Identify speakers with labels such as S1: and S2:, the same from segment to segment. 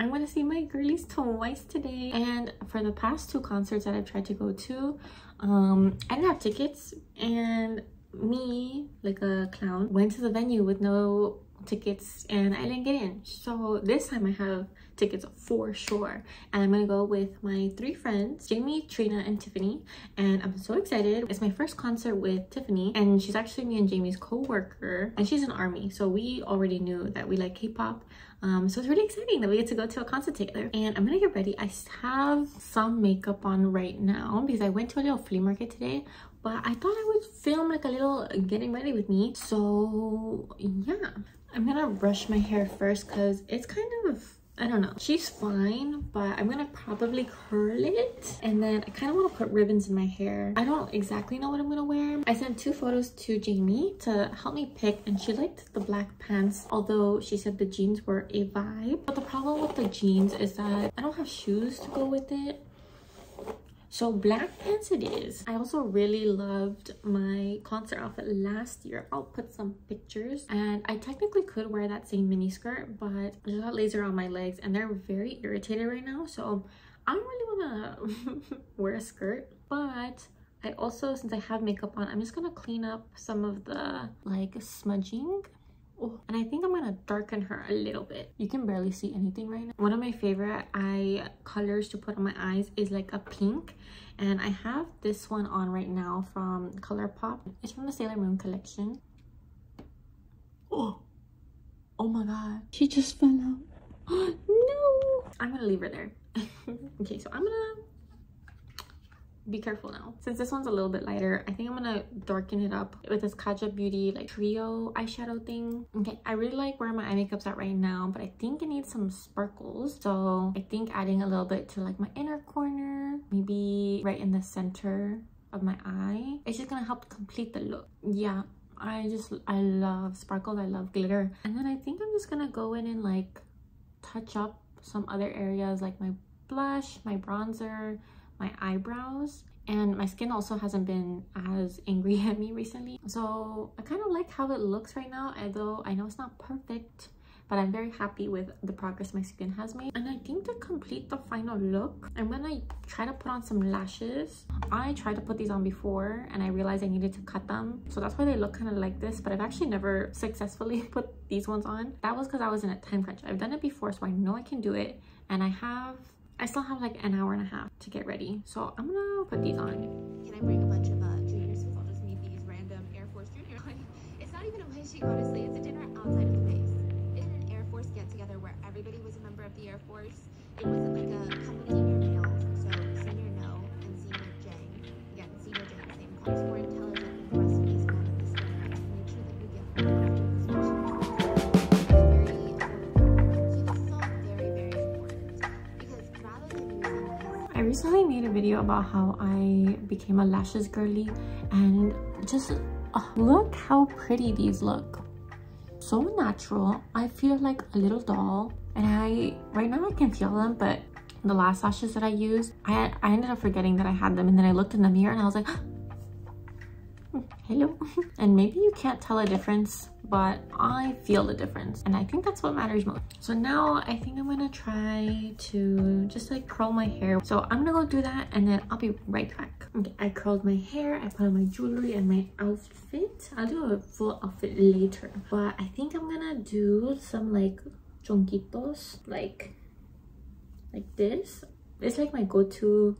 S1: I'm gonna see my girlies twice today. And for the past two concerts that I've tried to go to, um, I didn't have tickets and me, like a clown, went to the venue with no tickets and I didn't get in. So this time I have tickets for sure. And I'm gonna go with my three friends, Jamie, Trina, and Tiffany. And I'm so excited. It's my first concert with Tiffany and she's actually me and Jamie's co-worker and she's an army. So we already knew that we like K-pop. Um, so it's really exciting that we get to go to a concert together. And I'm gonna get ready. I have some makeup on right now because I went to a little flea market today but I thought I would film like a little getting ready with me. So yeah, I'm gonna brush my hair first because it's kind of I don't know. She's fine, but I'm gonna probably curl it. And then I kind of want to put ribbons in my hair. I don't exactly know what I'm gonna wear. I sent two photos to Jamie to help me pick and she liked the black pants, although she said the jeans were a vibe. But the problem with the jeans is that I don't have shoes to go with it so black pants it is i also really loved my concert outfit last year. I'll put some pictures. And i technically could wear that same mini skirt but i just got laser on my legs and they're very irritated right now. So i don't really want to wear a skirt but I also, since I have makeup on, I'm just gonna clean up some of the like smudging Oh, and I think I'm gonna darken her a little bit. You can barely see anything right now. One of my favorite eye colors to put on my eyes is like a pink. And I have this one on right now from ColourPop. It's from the Sailor Moon collection. Oh, oh my god. She just fell out. no! I'm gonna leave her there. okay, so I'm gonna be careful now. Since this one's a little bit lighter, I think I'm gonna darken it up with this Kaja Beauty like trio eyeshadow thing. Okay, I really like where my eye makeup's at right now, but I think it needs some sparkles. So I think adding a little bit to like my inner corner, maybe right in the center of my eye. It's just gonna help complete the look. Yeah, I just, I love sparkles, I love glitter. And then I think I'm just gonna go in and like touch up some other areas like my blush, my bronzer, my eyebrows and my skin also hasn't been as angry at me recently. So i kind of like how it looks right now although i know it's not perfect but i'm very happy with the progress my skin has made. And i think to complete the final look i'm gonna try to put on some lashes. I tried to put these on before and i realized i needed to cut them. So that's why they look kind of like this but i've actually never successfully put these ones on. That was because i was in a time crunch. I've done it before so i know i can do it and i have I still have like an hour and a half to get ready. So I'm gonna put these on.
S2: Can I bring a bunch of uh, juniors who just these random Air Force it's not even a wishing, honestly. It's a dinner outside of the base. An Air Force get-together where everybody was a member of the Air Force. It wasn't like a
S1: recently made a video about how I became a lashes girly and just uh, look how pretty these look. So natural. I feel like a little doll and I right now I can feel them but the last lashes that I used I, I ended up forgetting that I had them and then I looked in the mirror and I was like hello and maybe you can't tell a difference but I feel the difference and I think that's what matters most. So now I think I'm gonna try to just like curl my hair. So I'm gonna go do that and then I'll be right back. Okay, I curled my hair, I put on my jewelry and my outfit. I'll do a full outfit later, but I think I'm gonna do some like chonguitos, like, like this. It's like my go-to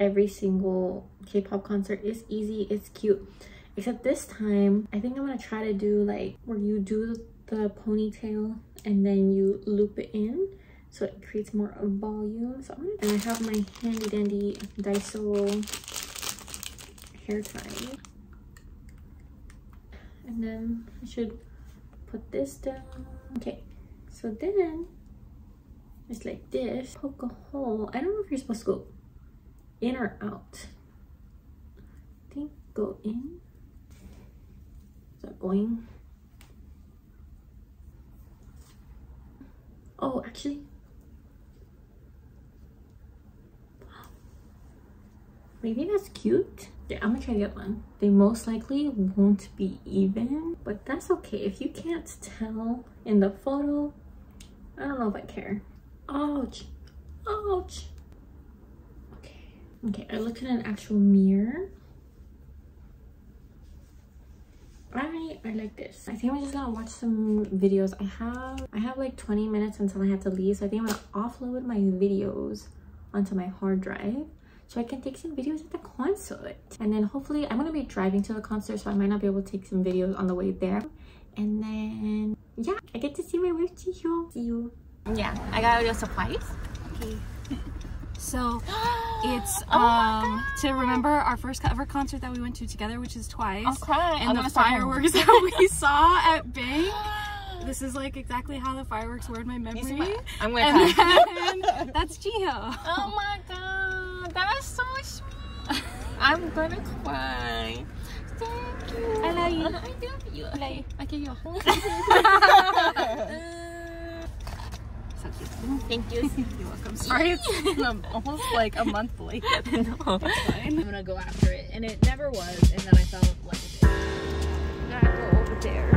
S1: every single K-pop concert. It's easy, it's cute except this time i think i'm gonna try to do like where you do the ponytail and then you loop it in so it creates more volume. So and i have my handy dandy daiso hair tie. And then i should put this down. Okay so then it's like this. Poke a hole. I don't know if you're supposed to go in or out. I think go in going. Oh, actually. Maybe that's cute. Yeah, I'm gonna try the other one. They most likely won't be even, but that's okay. If you can't tell in the photo, I don't know if I care. Ouch. Ouch. Okay. Okay, I looked in an actual mirror. I I like this. I think I'm just gonna watch some videos. I have I have like 20 minutes until I have to leave. So I think I'm gonna offload my videos onto my hard drive so I can take some videos at the concert. And then hopefully I'm gonna be driving to the concert so I might not be able to take some videos on the way there. And then yeah, I get to see my wife Jihyo. See you. Yeah, I got all your supplies.
S3: Okay. So it's
S1: Oh
S3: um to remember our first ever concert that we went to together, which is twice.
S1: Okay, I'm
S3: And the fireworks that we saw at Bank. This is like exactly how the fireworks were in my memory.
S1: I'm
S3: And then that's Jihyo.
S1: Oh my god, that is so sweet. I'm gonna cry. Thank you.
S3: I love you.
S1: I love you. I love you. I give you.
S3: So cute.
S1: Thank you.
S3: You're welcome. Sorry, it's um, almost like a month late.
S1: no.
S3: I'm gonna go after it, and it never was. And then I felt like it did. Go over there.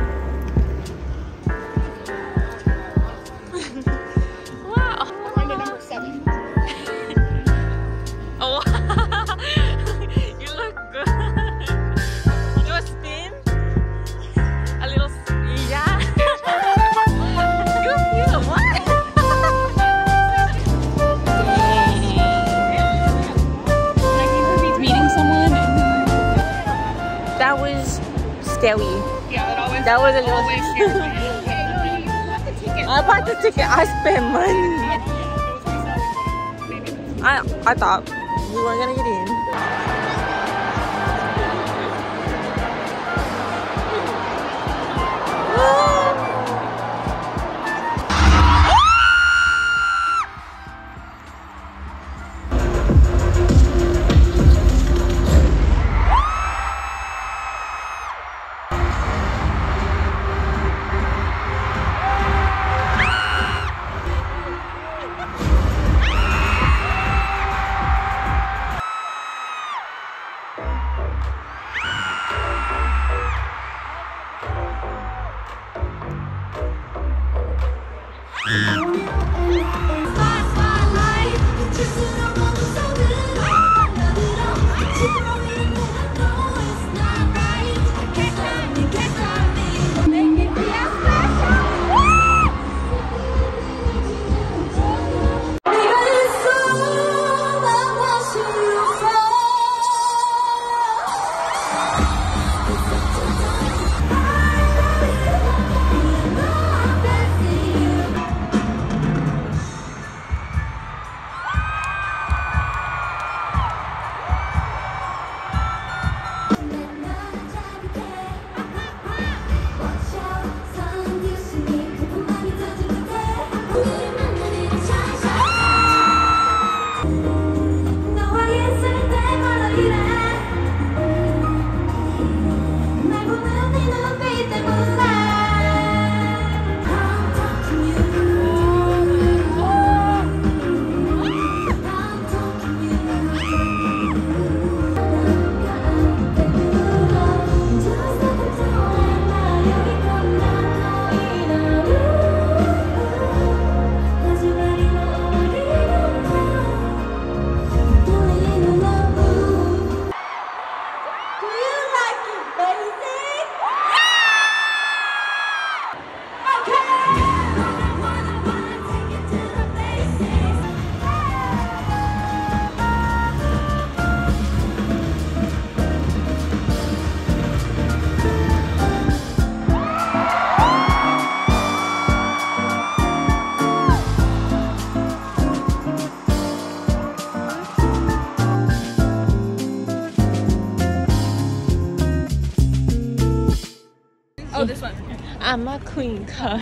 S1: That was a little.
S3: always scares me.
S1: I bought the ticket. I spent money. I I thought we weren't gonna get in.
S3: Oh, this
S1: I'm a queen card.